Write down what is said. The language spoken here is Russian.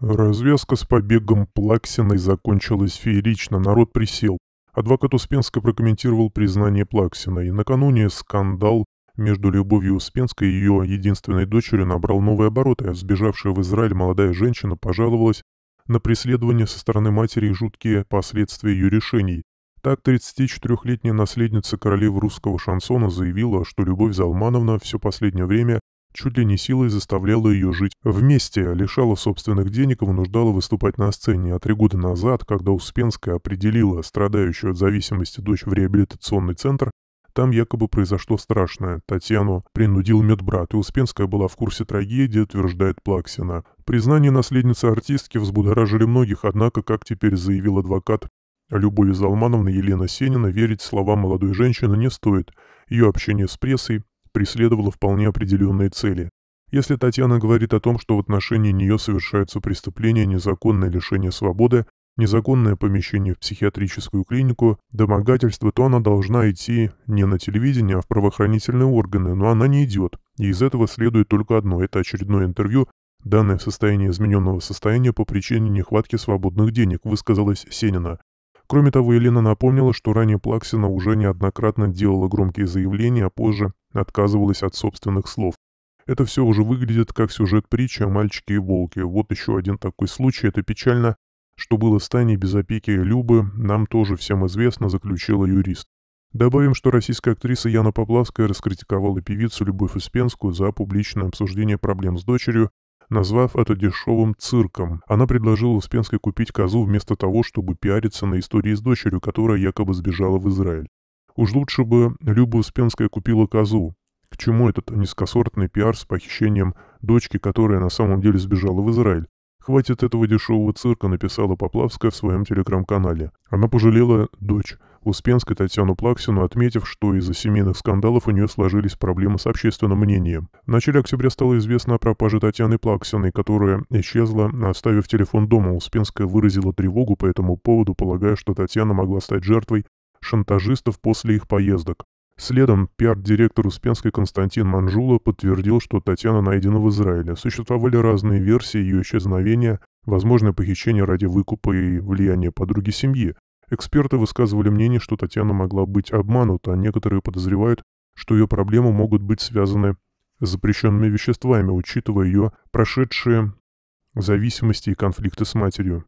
Развязка с побегом Плаксиной закончилась феерично, народ присел. Адвокат Успенской прокомментировал признание Плаксиной. Накануне скандал между Любовью Успенской и ее единственной дочерью набрал новые обороты, сбежавшая в Израиль молодая женщина пожаловалась на преследование со стороны матери и жуткие последствия ее решений. Так 34-летняя наследница королевы русского шансона заявила, что Любовь Залмановна все последнее время чуть ли не силой заставляла ее жить вместе, лишала собственных денег и вынуждала выступать на сцене. А три года назад, когда Успенская определила страдающую от зависимости дочь в реабилитационный центр, там якобы произошло страшное. Татьяну принудил медбрат, и Успенская была в курсе трагедии, утверждает Плаксина. Признание наследницы артистки взбудоражили многих, однако, как теперь заявил адвокат Любови Залмановна Елена Сенина, верить словам молодой женщины не стоит. Ее общение с прессой преследовала вполне определенные цели. Если Татьяна говорит о том, что в отношении нее совершаются преступления, незаконное лишение свободы, незаконное помещение в психиатрическую клинику, домогательство, то она должна идти не на телевидение, а в правоохранительные органы, но она не идет. И из этого следует только одно – это очередное интервью, данное в состоянии измененного состояния по причине нехватки свободных денег, высказалась Сенина. Кроме того, Елена напомнила, что ранее Плаксина уже неоднократно делала громкие заявления, а позже отказывалась от собственных слов. Это все уже выглядит как сюжет притчи о мальчике и волке. Вот еще один такой случай. Это печально, что было с Таней без опеки Любы, нам тоже всем известно, заключила юрист. Добавим, что российская актриса Яна Поплавская раскритиковала певицу Любовь Успенскую за публичное обсуждение проблем с дочерью, назвав это дешевым цирком. Она предложила Успенской купить козу вместо того, чтобы пиариться на истории с дочерью, которая якобы сбежала в Израиль. Уж лучше бы Люба Успенская купила козу. К чему этот низкосортный пиар с похищением дочки, которая на самом деле сбежала в Израиль? Хватит этого дешевого цирка, написала Поплавская в своем телеграм-канале. Она пожалела дочь Успенской Татьяну Плаксину, отметив, что из-за семейных скандалов у нее сложились проблемы с общественным мнением. В начале октября стало известно о пропаже Татьяны Плаксиной, которая исчезла, оставив телефон дома. Успенская выразила тревогу по этому поводу, полагая, что Татьяна могла стать жертвой шантажистов после их поездок. Следом пиар-директор Успенской Константин Манжула подтвердил, что Татьяна найдена в Израиле. Существовали разные версии ее исчезновения, возможное похищение ради выкупа и влияния подруги семьи. Эксперты высказывали мнение, что Татьяна могла быть обманута, а некоторые подозревают, что ее проблемы могут быть связаны с запрещенными веществами, учитывая ее прошедшие зависимости и конфликты с матерью.